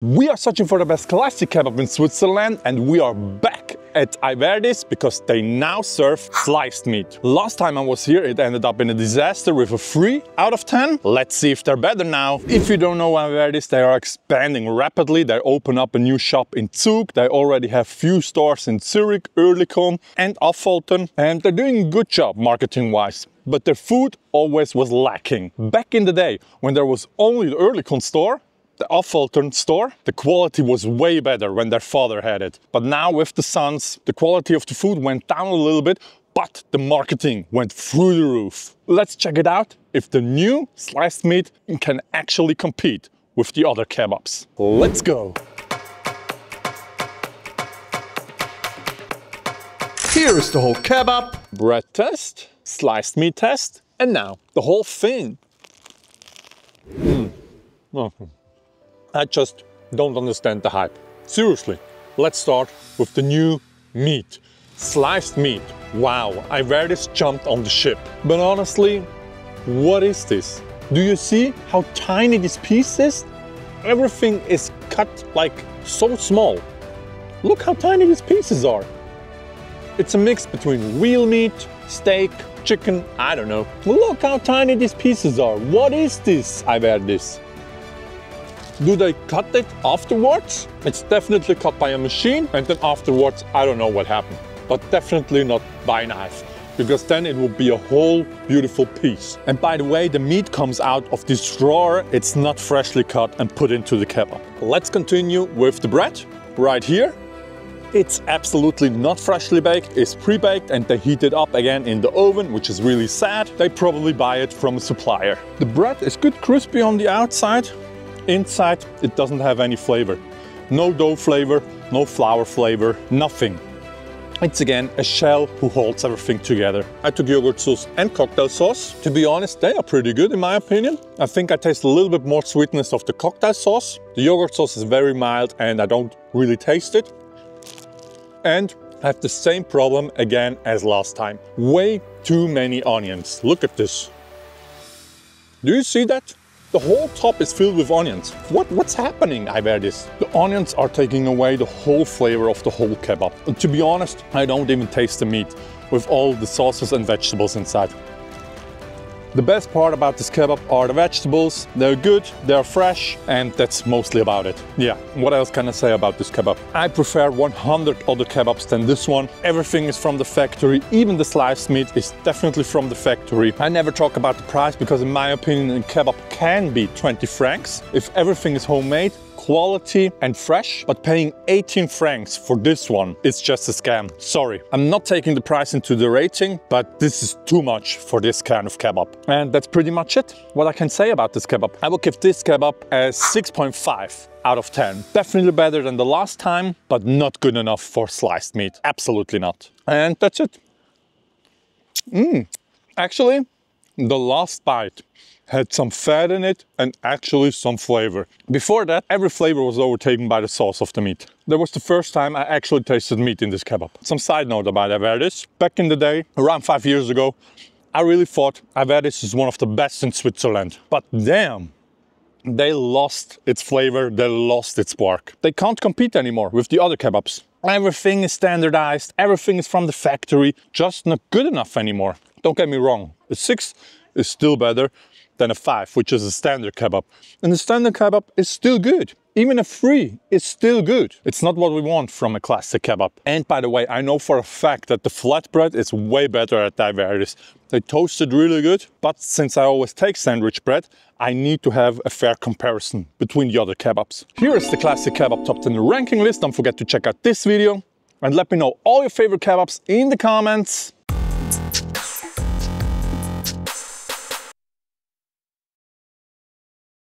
We are searching for the best classic kebab in Switzerland and we are back at Ayverdis because they now serve sliced meat. Last time I was here it ended up in a disaster with a 3 out of 10. Let's see if they're better now. If you don't know Ayverdis, they are expanding rapidly. They open up a new shop in Zug. They already have few stores in Zurich, Oerlikon and Affoltern and they're doing a good job marketing wise but their food always was lacking. Back in the day, when there was only the Oerlikon store, the Affoltern store, the quality was way better when their father had it. But now with the sons, the quality of the food went down a little bit, but the marketing went through the roof. Let's check it out if the new sliced meat can actually compete with the other kebabs. Let's go! Here is the whole kebab, bread test, sliced meat test, and now the whole thing. Mm. Oh. I just don't understand the hype. Seriously, let's start with the new meat. Sliced meat. Wow, Ayverdis jumped on the ship. But honestly, what is this? Do you see how tiny this piece is? Everything is cut like so small. Look how tiny these pieces are. It's a mix between real meat, steak, chicken, I don't know. Look how tiny these pieces are. What is this, Ayverdis? Do they cut it afterwards? It's definitely cut by a machine and then afterwards I don't know what happened. But definitely not by knife because then it will be a whole beautiful piece. And by the way, the meat comes out of this drawer. It's not freshly cut and put into the kebab. Let's continue with the bread right here. It's absolutely not freshly baked, it's pre-baked and they heat it up again in the oven, which is really sad. They probably buy it from a supplier. The bread is good crispy on the outside, Inside, it doesn't have any flavor. No dough flavor, no flour flavor, nothing. It's again a shell who holds everything together. I took yogurt sauce and cocktail sauce. To be honest, they are pretty good in my opinion. I think I taste a little bit more sweetness of the cocktail sauce. The yogurt sauce is very mild and I don't really taste it. And I have the same problem again as last time. Way too many onions. Look at this. Do you see that? The whole top is filled with onions. What, what's happening, Ayverdis? The onions are taking away the whole flavor of the whole kebab. And to be honest, I don't even taste the meat with all the sauces and vegetables inside. The best part about this kebab are the vegetables. They're good, they're fresh, and that's mostly about it. Yeah, what else can I say about this kebab? I prefer 100 other kebabs than this one. Everything is from the factory, even the sliced meat is definitely from the factory. I never talk about the price because in my opinion, a kebab can be 20 francs. If everything is homemade, quality and fresh, but paying 18 francs for this one is just a scam. Sorry, I'm not taking the price into the rating, but this is too much for this kind of kebab. And that's pretty much it, what I can say about this kebab. I will give this kebab a 6.5 out of 10. Definitely better than the last time, but not good enough for sliced meat. Absolutely not. And that's it. Mmm. Actually, the last bite had some fat in it and actually some flavor. Before that, every flavor was overtaken by the sauce of the meat. That was the first time I actually tasted meat in this kebab. Some side note about Ayverdis. Back in the day, around five years ago, I really thought Ayverdis is one of the best in Switzerland. But damn, they lost its flavor, they lost its spark. They can't compete anymore with the other kebabs. Everything is standardized, everything is from the factory, just not good enough anymore. Don't get me wrong, a 6 is still better, than a 5, which is a standard kebab. And the standard kebab is still good. Even a 3 is still good. It's not what we want from a classic kebab. And by the way, I know for a fact that the flatbread is way better at Ayverdis. They toast it really good, but since I always take sandwich bread, I need to have a fair comparison between the other kebabs. Here is the classic kebab top 10 ranking list. Don't forget to check out this video and let me know all your favorite kebabs in the comments.